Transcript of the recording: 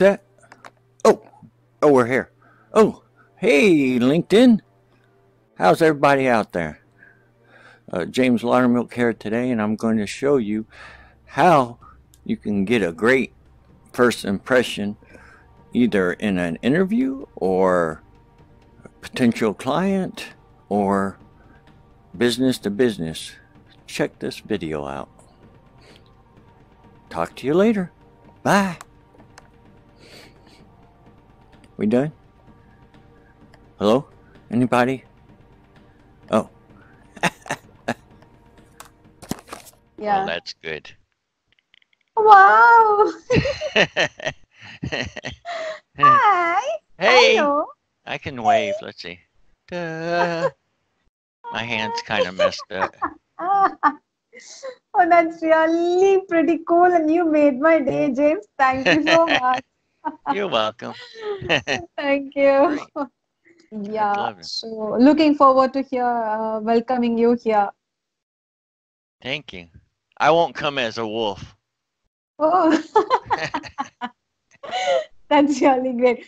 Set. Oh, oh, we're here. Oh, hey, LinkedIn. How's everybody out there? Uh, James Laudermilk here today, and I'm going to show you how you can get a great first impression either in an interview or potential client or business to business. Check this video out. Talk to you later. Bye. We done? Hello? Anybody? Oh. Yeah. Oh, that's good. Wow. Hi. hey, Hello. I can wave. Let's see. Duh. My hand's kind of messed up. oh, that's really pretty cool, and you made my day, James. Thank you so much. You're welcome. Thank you. Yeah. So, looking forward to here uh, welcoming you here. Thank you. I won't come as a wolf. Oh, that's really great.